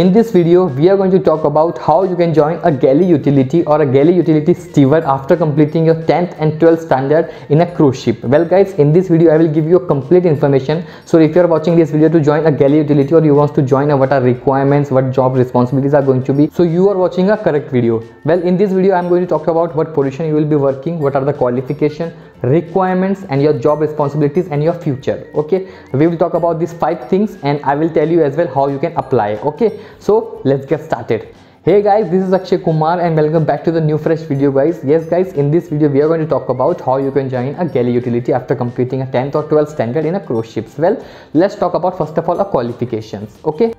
In this video, we are going to talk about how you can join a galley utility or a galley utility steward after completing your 10th and 12th standard in a cruise ship. Well guys, in this video, I will give you a complete information. So if you are watching this video to join a galley utility or you want to join a, what are requirements, what job responsibilities are going to be. So you are watching a correct video. Well, in this video, I am going to talk about what position you will be working, what are the qualification, requirements and your job responsibilities and your future okay? We will talk about these five things and i will tell you as well how you can apply okay? So let's get started. Hey guys this is akshay kumar and welcome back to the new fresh video guys. Yes guys in this video we are going to talk about how you can join a galley utility after completing a 10th or 12th standard in a cruise ships. Well let's talk about first of all a qualifications okay?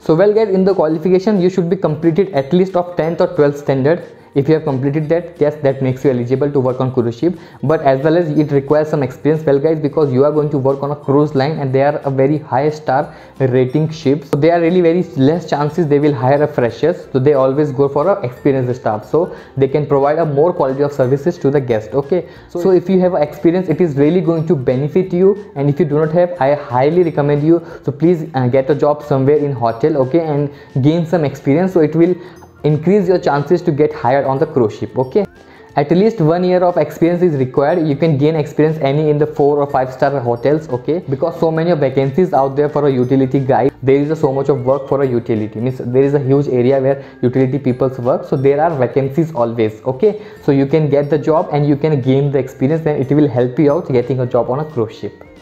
So well guys in the qualification you should be completed at least of 10th or 12th standard if you have completed that yes that makes you eligible to work on cruise ship. But as well as it requires some experience. Well guys because you are going to work on a cruise line and they are a very high star rating ship so they are really very less chances they will hire a freshers. So they always go for a experienced staff. So they can provide a more quality of services to the guest okay? So, so if you have experience it is really going to benefit you. And if you do not have i highly recommend you. So please uh, get a job somewhere in hotel okay? And gain some experience. So it will increase your chances to get hired on the cruise ship okay? At least one year of experience is required. You can gain experience any in the four or five star hotels okay? Because so many vacancies out there for a utility guy there is a so much of work for a utility. Means there is a huge area where utility people's work so there are vacancies always okay? So you can get the job and you can gain the experience and it will help you out getting a job on a cruise ship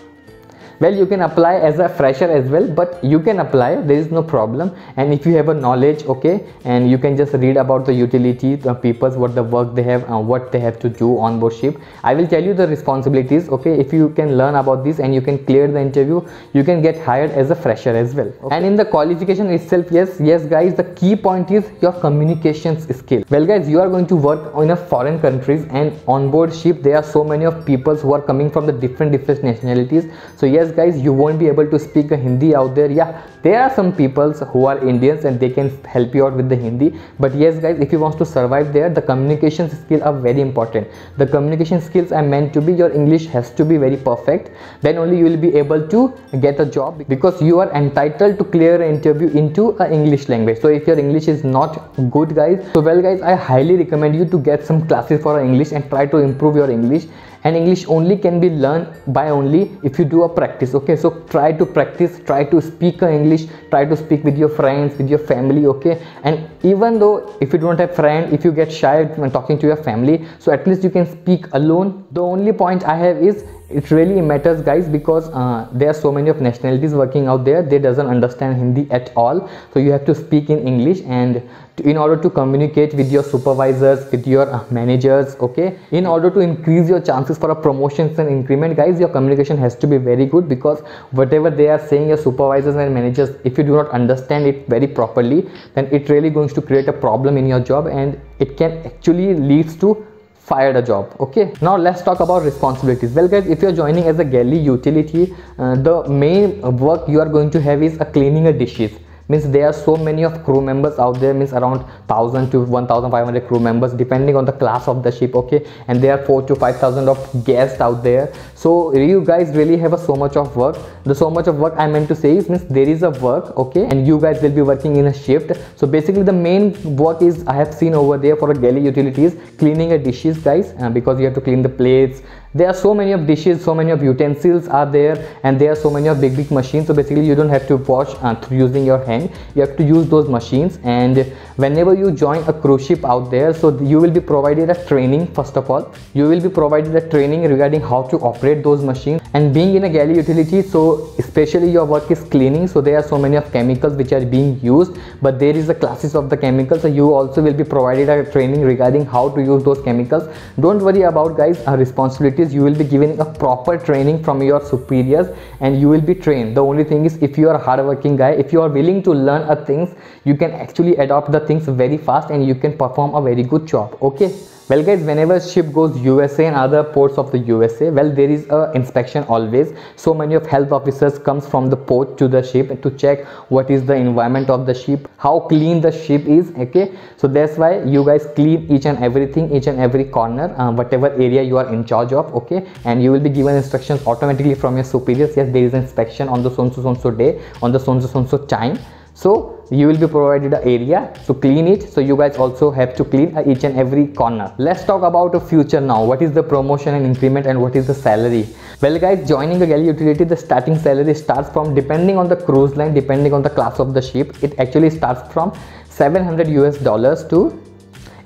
well you can apply as a fresher as well but you can apply there is no problem. And if you have a knowledge okay and you can just read about the utility the peoples what the work they have and what they have to do on board ship. I will tell you the responsibilities okay if you can learn about this and you can clear the interview you can get hired as a fresher as well. Okay. and in the qualification itself yes yes guys the key point is your communications skill. Well guys you are going to work in a foreign countries and on board ship there are so many of people who are coming from the different different nationalities. So yes guys you won't be able to speak a hindi out there. Yeah there are some peoples who are indians and they can help you out with the hindi. But yes guys if you want to survive there the communication skills are very important. The communication skills are meant to be your english has to be very perfect. Then only you will be able to get a job because you are entitled to clear an interview into a english language. So if your english is not good guys so well guys i highly recommend you to get some classes for english and try to improve your english and english only can be learned by only if you do a practice okay? So try to practice try to speak english try to speak with your friends with your family okay? And even though if you don't have friend if you get shy when talking to your family so at least you can speak alone. The only point i have is it really matters guys because uh, there are so many of nationalities working out there. They doesn't understand hindi at all. So you have to speak in english and to, in order to communicate with your supervisors with your uh, managers okay? In order to increase your chances for a promotions and increment guys your communication has to be very good because whatever they are saying your supervisors and managers if you do not understand it very properly then it really going to create a problem in your job and it can actually leads to fired a job okay? Now let's talk about responsibilities. Well guys if you're joining as a galley utility uh, the main work you are going to have is a cleaning a dishes means there are so many of crew members out there means around 1000 to 1500 crew members depending on the class of the ship okay? And there are 4 to 5000 of guests out there. So you guys really have a so much of work. The so much of work i meant to say is means there is a work okay? And you guys will be working in a shift. So basically the main work is i have seen over there for a galley utilities cleaning a dishes guys uh, because you have to clean the plates there are so many of dishes so many of utensils are there and there are so many of big big machines. So basically you don't have to wash uh, using your hand. You have to use those machines and whenever you join a cruise ship out there so you will be provided a training first of all. You will be provided a training regarding how to operate those machines. And being in a galley utility so especially your work is cleaning so there are so many of chemicals which are being used but there is a classes of the chemicals so you also will be provided a training regarding how to use those chemicals. Don't worry about guys our responsibility is you will be given a proper training from your superiors and you will be trained. The only thing is if you are a hardworking guy if you are willing to learn a things you can actually adopt the things very fast and you can perform a very good job. Okay well guys whenever ship goes usa and other ports of the usa well there is a inspection always. So many of health officers comes from the port to the ship to check what is the environment of the ship how clean the ship is okay? So that's why you guys clean each and everything each and every corner uh, whatever area you are in charge of okay? And you will be given instructions automatically from your superiors. Yes there is an inspection on the so so so day on the so so so time. So you will be provided an area to clean it so you guys also have to clean each and every corner. Let's talk about the future now. What is the promotion and increment and what is the salary? Well guys joining a galley utility the starting salary starts from depending on the cruise line depending on the class of the ship it actually starts from 700 us dollars to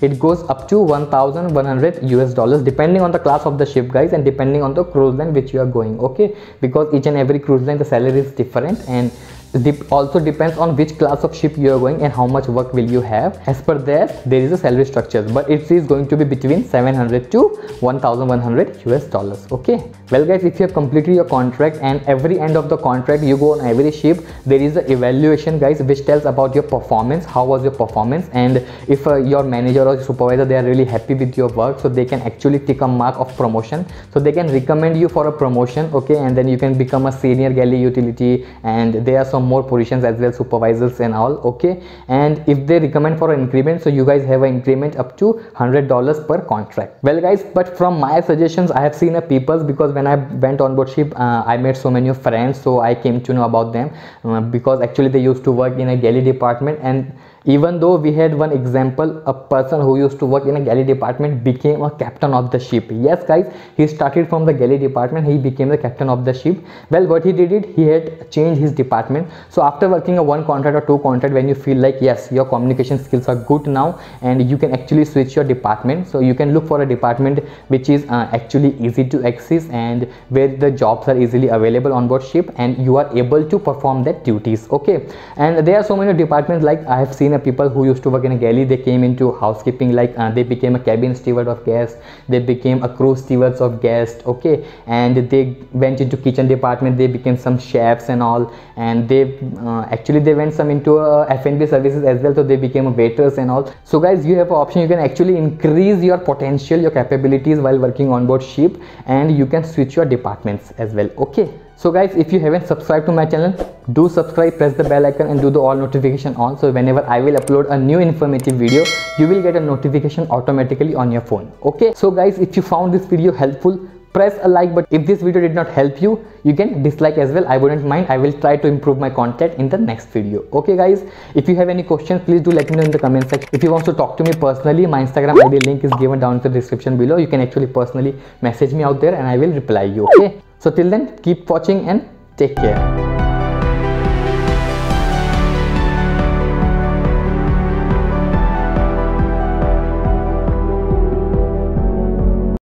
it goes up to 1100 us dollars depending on the class of the ship guys and depending on the cruise line which you are going okay? Because each and every cruise line the salary is different and also depends on which class of ship you are going and how much work will you have. As per that there is a salary structure but it is going to be between 700 to 1100 us dollars okay? Well guys if you have completed your contract and every end of the contract you go on every ship there is a evaluation guys which tells about your performance how was your performance and if uh, your manager or supervisor they are really happy with your work so they can actually take a mark of promotion. So they can recommend you for a promotion okay? And then you can become a senior galley utility and there are some more positions as well supervisors and all okay? And if they recommend for an increment so you guys have an increment up to hundred dollars per contract. Well guys but from my suggestions i have seen a people because when i went on board ship uh, i made so many friends so i came to know about them uh, because actually they used to work in a galley department and even though we had one example a person who used to work in a galley department became a captain of the ship. Yes guys he started from the galley department. He became the captain of the ship. Well what he did it he had changed his department. So after working a one contract or two contract when you feel like yes your communication skills are good now and you can actually switch your department so you can look for a department which is uh, actually easy to access and where the jobs are easily available on board ship and you are able to perform that duties okay? And there are so many departments like i have seen people who used to work in a galley they came into housekeeping like uh, they became a cabin steward of guests they became a crew stewards of guests okay? And they went into kitchen department they became some chefs and all and they uh, actually they went some into uh, F&B services as well so they became a waiters and all. So guys you have an option you can actually increase your potential your capabilities while working on board ship and you can switch your departments as well okay so guys if you haven't subscribed to my channel do subscribe press the bell icon and do the all notification on. So whenever i will upload a new informative video you will get a notification automatically on your phone. Okay? So guys if you found this video helpful press a like but if this video did not help you you can dislike as well. I wouldn't mind. I will try to improve my content in the next video. Okay guys? If you have any questions please do let me know in the comment section. If you want to talk to me personally my instagram id link is given down in the description below. You can actually personally message me out there and i will reply you. Okay so till then keep watching and take care